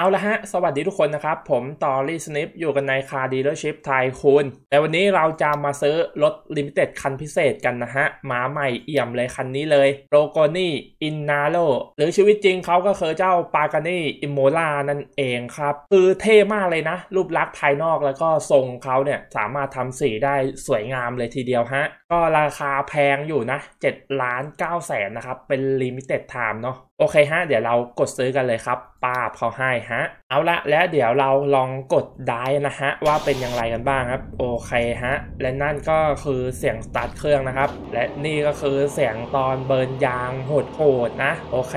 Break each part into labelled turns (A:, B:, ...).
A: เอาละฮะ สวัสดีทุกคนนะครับ ผมตอรี่สนิปอยู่กันใน Car Dealership Tycoon แต่วันนี้เราจะมาซื้อรถ limited คันพิเศษกันนะฮะมาใหม่เอี่ยมเลยคันนี้เลยโรโกนี่อินนาโ o หรือชีวิตจริงเขาก็คือเจ้า Pagani Imola นั่นเองครับ คือเท่มากเลยนะ รูปลักษณ์ภายนอกแล้วก็ทรงเขาเนี่ยสามารถทำสีได้สวยงามเลยทีเดียวฮะ ก็ราคาแพงอยู่นะ7ล้าน9แสนนะครับเป็น limited time เนาะ โอเคฮะ เดี๋ยวเรากดซื้อกันเลยครับป้าบเขาให้ฮะ เอาละแล้วเดี๋ยวเราลองกดได้นะฮะว่าเป็นอย่างไรกันบ้างครับ โอเคฮะ และนั่นก็คือเสียงสตาร์ทเครื่องนะครับ และนี่ก็คือเสียงตอนเบิร์นยางโหดๆนะ โอเค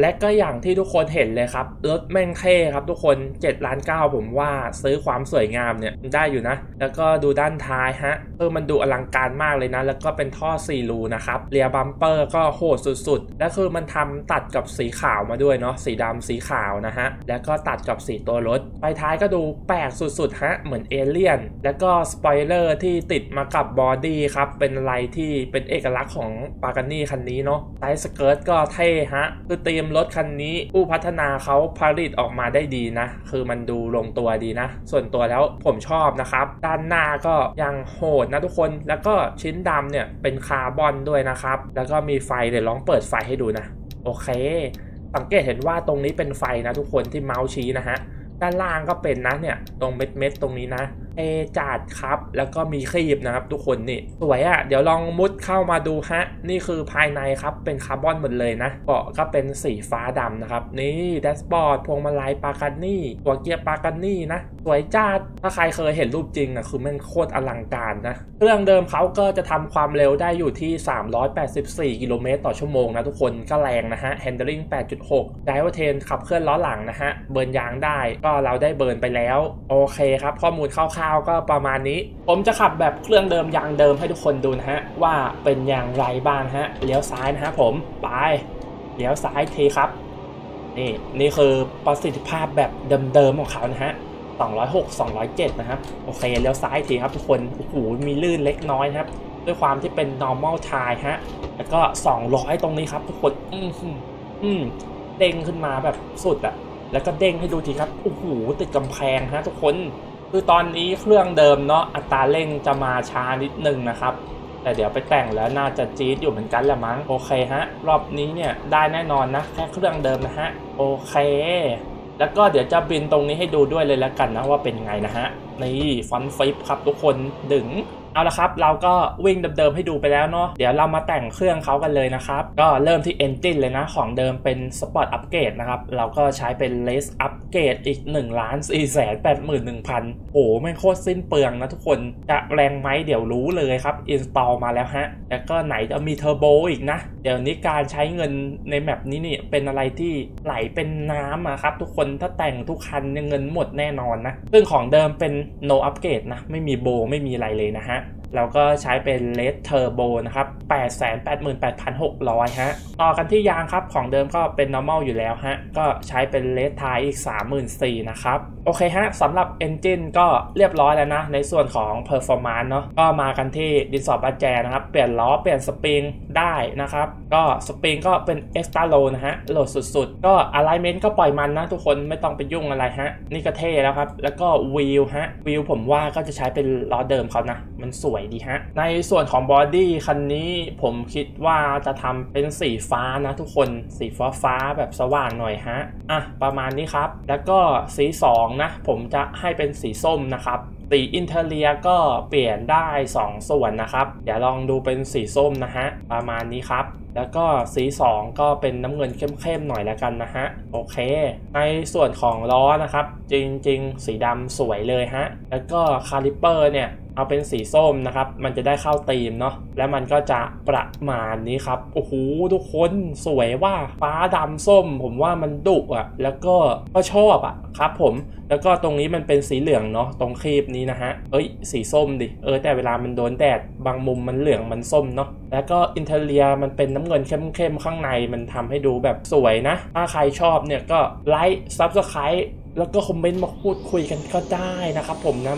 A: และก็อย่างที่ทุกคนเห็นเลยครับรถแม่งเท่ครับทุกคน7ล้าน9ผมว่าซื้อความสวยงามเนี่ยได้อยู่นะ แล้วก็ดูด้านท้ายฮะเออมันดูอลังการมากเลยนะ แล้วก็เป็นท่อ4รูนะครับเรียบัมเปอร์ก็โหดสุดๆ และคือมันทำตัดกับสีขาวมาด้วยเนาะสีดำสีขาวนะฮะแล้วก็ตัดกับสีตัวรถไฟท้ายก็ดูแปลกสุดๆฮะเหมือนเอเลี่ยน แล้วก็สปอยเลอร์ที่ติดมากับ body ครับเป็นอะไรที่เป็นเอกลักษณ์ของ Pagani คันนี้เนาะ side skirt ก็เท่ฮะคือเตรียมรถคันนี้ผู้พัฒนาเขาผลิตออกมาได้ดีนะ คือมันดูลงตัวดีนะ ส่วนตัวแล้วผมชอบนะครับ ด้านหน้าก็ยังโหดนะทุกคนแล้วก็ชิ้นดำเนี่ยเป็นคาร์บอนด้วยนะครับ แล้วก็มีไฟเดี๋ยวลองเปิดไฟให้ดูนะ โอเค สังเกตเห็นว่าตรงนี้เป็นไฟนะทุกคนที่เมาส์ชี้นะฮะ ด้านล่างก็เป็นนะเนี่ย ตรงเม็ดเม็ดตรงนี้นะ เท่จัดครับ แล้วก็มีครีบนะครับทุกคนนี่สวยอ่ะ เดี๋ยวลองมุดเข้ามาดูฮะ นี่คือภายในครับ เป็นคาร์บอนหมดเลยนะเบาะก็เป็นสีฟ้าดำนะครับ นี่ dashboard พวงมาลัย Pagani ตัวเกียร์ Pagani นะ สวยจัดถ้าใครเคยเห็นรูปจริงอะคือมันโคตรอลังการนะ เครื่องเดิมเขาก็จะทำความเร็วได้อยู่ที่ 384 กิโลเมตรต่อชั่วโมงนะทุกคนก็แรงนะฮะ handling 8.6ไดวเทนขับเคลื่อนล้อหลังนะฮะเบิร์นยางได้ก็เราได้เบิร์นไปแล้วโอเคครับข้อมูลคร่าวๆก็ประมาณนี้ ผมจะขับแบบเครื่องเดิมยางเดิมให้ทุกคนดูนะฮะ ว่าเป็นอย่างไรบ้างฮะเลี้ยวซ้ายนะฮะผมไปเลี้ยวซ้ายทีครับ นี่นี่คือประสิทธิภาพแบบเดิมๆของเขานะฮะ206 207 นะครับ โอเคเลี้ยวซ้ายทีครับทุกคนโอ้โหมีลื่นเล็กน้อยนะครับ ด้วยความที่เป็น normal tire ฮะ แล้วก็ 200 ตรงนี้ครับทุกคนอืมอืมเด้งขึ้นมาแบบสุดอะแล้วก็เด้งให้ดูทีครับโอ้โหติดกำแพงฮะทุกคน คือตอนนี้เครื่องเดิมเนาะอัตราเร่งจะมาช้านิดนึงนะครับ แต่เดี๋ยวไปแต่งแล้วน่าจะจี๊ดอยู่เหมือนกันแหละมั้งโอเคฮะ รอบนี้เนี่ยได้แน่นอนนะแค่เครื่องเดิมนะฮะโอเค แล้วก็เดี๋ยวจะบินตรงนี้ให้ดูด้วยเลยแล้วกันนะว่าเป็นไงนะฮะ นี่ฟอนฟิปครับทุกคนดึงเอาละครับ เราก็วิ่งเดิมๆให้ดูไปแล้วเนาะเดี๋ยวเรามาแต่งเครื่องเขากันเลยนะครับ ก็เริ่มที่ Engine เลยนะ ของเดิมเป็น Sport Upgrade นะครับ เราก็ใช้เป็น Race Upgrade อีก1ล้าน4แสน8 1 0 0 0 โอ้ไม่โคตรสิ้นเปลืองนะทุกคนจะแรงไหมเดี๋ยวรู้เลยครับ Install มาแล้วฮะ แล้วก็ไหนจะมีเทอร์โบอีกนะ เดี๋ยวนี้การใช้เงินในแมปนี้นี่เป็นอะไรที่ไหลเป็นน้ำอะครับทุกคนถ้าแต่งทุกคันเงินหมดแน่นอนนะซึ่งของเดิมเป็น no upgrade นะ ไม่มีโบ ไม่มีอะไรเลยนะฮะเราก็ใช้เป็น Red Turbo นะครับ 888,600 ฮะ ต่อกันที่ยางครับ ของเดิมก็เป็น normal อยู่แล้วฮะ ก็ใช้เป็น Red Tire อีก 34,000นะครับ โอเคฮะ สำหรับ Engine ก็เรียบร้อยแล้วนะ ในส่วนของ Performance เนาะ ก็มากันที่ดินสอประแจนะครับ เปลี่ยนล้อ เปลี่ยนสปริงได้นะครับ ก็สปริงก็เป็น extra low นะฮะ โหลดสุดๆ ก็ alignment ก็ปล่อยมันนะทุกคน ไม่ต้องไปยุ่งอะไรฮะ นี่ก็เท่แล้วครับ แล้วก็wheel ฮะ wheel ผมว่าก็จะใช้เป็นล้อเดิมเขานะ มันสวยดีฮะ ในส่วนของ body คันนี้ผมคิดว่าจะทำเป็นสีฟ้านะทุกคน สีฟ้าฟ้าแบบสว่างหน่อยฮะ อะ ประมาณนี้ครับ แล้วก็สี 2 นะ ผมจะให้เป็นสีส้มนะครับสี interior ก็เปลี่ยนได้ 2 ส่วนนะครับ เดี๋ยวลองดูเป็นสีส้มนะฮะ ประมาณนี้ครับ แล้วก็สี 2 ก็เป็นน้ำเงินเข้มๆหน่อยแล้วกันนะฮะ โอเค ในส่วนของล้อนะครับ จริงๆ สีดำสวยเลยฮะ แล้วก็คาลิปเปอร์เนี่ย เอาเป็นสีส้มนะครับ มันจะได้เข้าธีมเนาะ แล้วมันก็จะประมาณนี้ครับ โอ้โหทุกคนสวยว่าฟ้าดำส้ม ผมว่ามันดุอ่ะ แล้วก็ก็ชอบอ่ะครับผม แล้วก็ตรงนี้มันเป็นสีเหลืองเนาะ ตรงครีบนี้นะฮะ เอ้ย สีส้มดิ เออ แต่เวลามันโดนแดด บางมุมมันเหลือง มันส้มเนาะ แล้วก็ interior มันเป็นน้ำเงินเข้มๆข้างใน มันทำให้ดูแบบสวยนะ ถ้าใครชอบเนี่ยก็ like subscribe แล้วก็ comment มาพูดคุยกันก็ได้นะครับผมนะ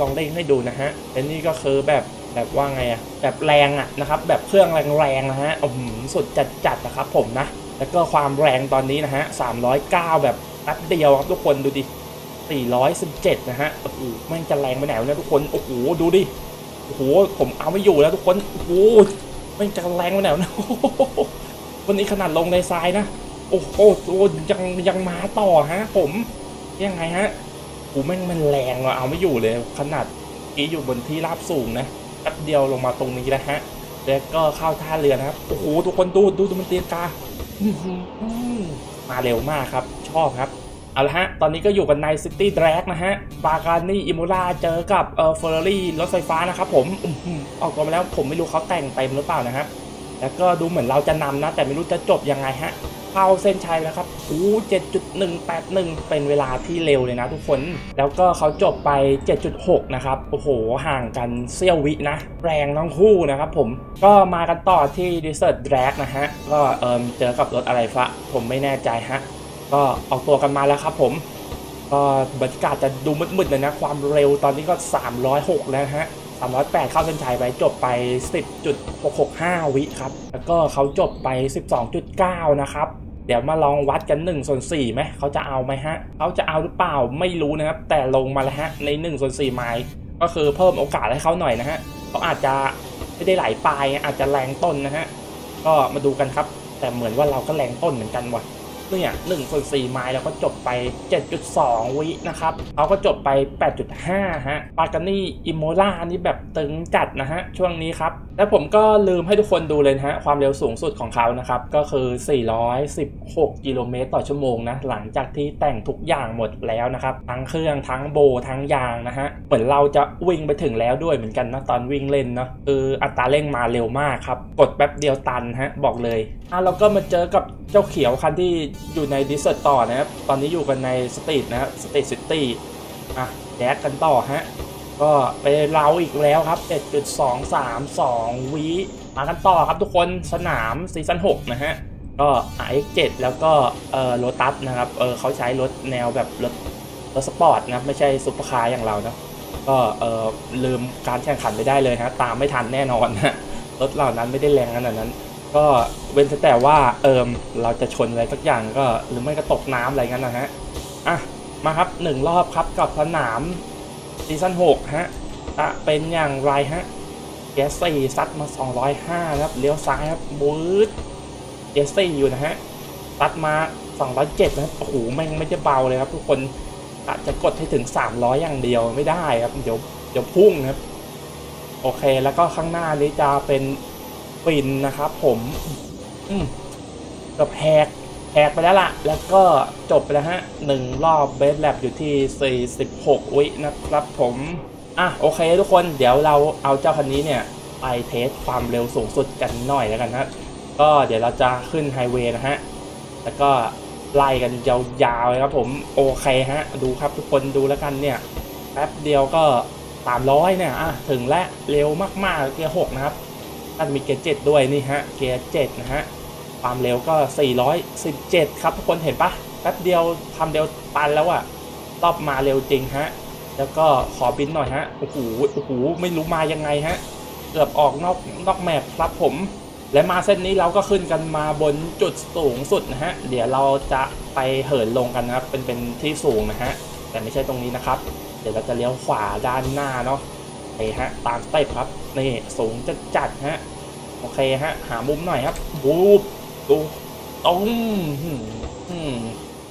A: ลองเล่นให้ดูนะฮะและนี่ก็คือแบบแบบว่าไงอะแบบแรงอะนะครับแบบเครื่องแรงๆนะฮะอืมสุดจัดๆนะครับผมนะ แล้วก็ความแรงตอนนี้นะฮะ309แบบแป๊บเดียวครับทุกคนดูดิ417นะฮะโอ้โหมึงจะแรงไปไหนวะเนี่ยทุกคนโอ้โหดูดิโอ้โหผมเอาไม่อยู่แล้วทุกคนโอ้โหม่งจะแรงไปไหนวะวันนี้ขนาดลงในทรายนะโอ้โหยังยังมาต่อฮะผม ยังไงฮะโอ้แม่งมันแรงอะเอาไม่อยู่เลย ขนาดกี้อยู่บนที่ราบสูงนะแป๊บเดียวลงมาตรงนี้แล้วฮะ แล้วก็เข้าท่าเรือนะครับโอ้โหทุกคนดูดูดูมันตีนกามาเร็วมากครับ ชอบครับเอาละฮะ ตอนนี้ก็อยู่กันในซิตี้ a ร g นะฮะ บาการนี่อิมูล่าเจอกับเอ่อเฟอร์รารี่รถไฟฟ้านะครับผมอืออออกตัวมาแล้วผมไม่รู้เขาแต่งเต็มหรือเปล่านะฮะ แล้วก็ดูเหมือนเราจะนำนะ แต่ไม่รู้จะจบยังไงฮะ เข้าเส้นชัยแล้วครับโอ้เจ็ดจุดหนึ่งแปดหนึ่งเป็นเวลาที่เร็วเลยนะทุกคน แล้วก็เขาจบไป 7.6 นะครับ โอ้โห ห่างกันเซี่ยววินะ แรงทั้งคู่นะครับผม ก็มากันต่อที่ Desert Drag นะฮะ ก็เอิมเจอกับรถอะไรฟะ ผมไม่แน่ใจฮะ ก็ออกตัวกันมาแล้วครับผม ก็บรรยากาศจะดูมืดๆเลยนะ ความเร็วตอนนี้ก็ 306 แล้วฮะ308 เข้าเส้นชัยไปจบไป 10.665 วิครับ แล้วก็เขาจบไป 12.9 นะครับ เดี๋ยวมาลองวัดกัน1ส่วน4ไหมเขาจะเอาไหมฮะเขาจะเอาหรือเปล่าไม่รู้นะครับ แต่ลงมาแล้วฮะใน1ส่วน4ไมล์ก็คือเพิ่มโอกาสให้เขาหน่อยนะฮะเขาอาจจะไม่ได้ไหลปลายอาจจะแรงต้นนะฮะก็มาดูกันครับ แต่เหมือนว่าเราก็แรงต้นเหมือนกันว่ะ เนี่ยหนึ่งส่วนสี่ไมล์แล้วก็จบไป 7.2 วินะครับเขาก็จบไป 8.5 ฮะปากานี่อิโมล่านี่แบบตึงจัดนะฮะ ช่วงนี้ครับ และผมก็ลืมให้ทุกคนดูเลยนะฮะ ความเร็วสูงสุดของเขานะครับ ก็คือ 416 กิโลเมตรต่อชั่วโมงนะ หลังจากที่แต่งทุกอย่างหมดแล้วนะครับ ทั้งเครื่องทั้งโบทั้งยางนะฮะ เหมือนเราจะวิ่งไปถึงแล้วด้วยเหมือนกันนะตอนวิ่งเล่นเนาะคืออัตราเร่งมาเร็วมากครับกดแป๊บเดียวตันฮะบอกเลยอะเราก็มาเจอกับเจ้าเขียวคันที่อยู่ใน desert ต่อนะครับ ตอนนี้อยู่กันใน street นะครับ street city อะ drag กันต่อฮะ ก็ไปเราอีกแล้วครับ 7.232 วิมากันต่อครับทุกคนสนาม season 6นะฮะ ก็ RX7 แล้วก็เอ่อโ o ตัสนะครับ เออเขาใช้รถแนวแบบรถรถสปอร์ตนะครับไม่ใช่ซุปเปอร์คาร์อย่างเรานะก็เออลืมการแข่งขันไม่ได้เลยฮะ ตามไม่ทันแน่นอนฮะรถเหล่านั้นไม่ได้แรงขนาดนั้น ก็เว้นแต่ว่าเอิมเราจะชนอะไรสักอย่างก็หรือไม่ก็ตกน้ำอะไรงั้นนะฮะอะมาครับหนึ่งรอบครับกับสนามซีซั่น6ฮะจะเป็นอย่างไรฮะเจสซี่ซัดมา 205ครับเลี้ยวซ้ายครับบูดเจสซี่อยู่นะฮะซัดมา 207นะครับโอ้โหแม่งไม่จะเบาเลยครับทุกคนอาจจะกดให้ถึง 300 อย่างเดียวไม่ได้ครับเดี๋ยวเดี๋ยวพุ่งครับ โอเคแล้วก็ข้างหน้านี้จะเป็น ปินนะครับผมอืมกับแหกแหกไปแล้วล่ะ แล้วก็จบไปแล้วฮะหนึ่งรอบเบสแลบอยู่ที่ 46 วินะครับผมอะโอเคทุกคนเดี๋ยวเราเอาเจ้าคันนี้เนี่ย ไปเทสความเร็วสูงสุดกันหน่อยแล้วกันฮะก็เดี๋ยวเราจะขึ้นไฮเวย์นะฮะ แล้วก็ไล่กันยาวๆเลยครับผมโอเคฮะ ดูครับทุกคนดูแล้วกันเนี่ยแป๊บเดียวก็ 300 เนี่ยอะถึงและเร็วมากๆเกียร์6นะครับ น่าจะมีเกียร์7ด้วยนี่ฮะเกียร์7นะฮะความเร็วก็ 417 ครับทุกคนเห็นปะแป๊บเดียวทำเร็วปันแล้วอะรอบมาเร็วจริงฮะแล้วก็ขอบินหน่อยฮะโอ้โหโอ้โหไม่รู้มายังไงฮะเกือบออกนอกนอกแมปครับผม และมาเส้นนี้เราก็ขึ้นกันมาบนจุดสูงสุดนะฮะเดี๋ยวเราจะไปเหินลงกันนะครับเป็นเป็นที่สูงนะฮะแต่ไม่ใช่ตรงนี้นะครับ เดี๋ยวเราจะเลี้ยวขวาด้านหน้าเนาะ ไอ้ฮะตาม step ครับนี่สูงจัดจัดฮะโอเคฮะหามุมหน่อยครับบูบดูตรงหืมหืม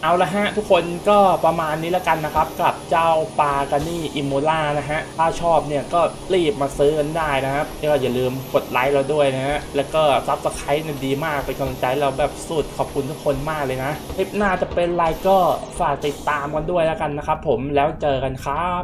A: เอาละฮะทุกคนก็ประมาณนี้แล้วกันนะครับ กับเจ้า Pagani Imola นะฮะถ้าชอบเนี่ยก็รีบมาซื้อกันได้นะครับแล้วก็อย่าลืมกดไลค์เราด้วยนะฮะแล้วก็ subscribe เนี่ยดีมากเป็นกำลังใจเราแบบสุดขอบคุณทุกคนมากเลยนะคลิปหน้าจะเป็นไรก็ฝากติดตามกันด้วยแล้วกันนะครับผมแล้วเจอกันครับ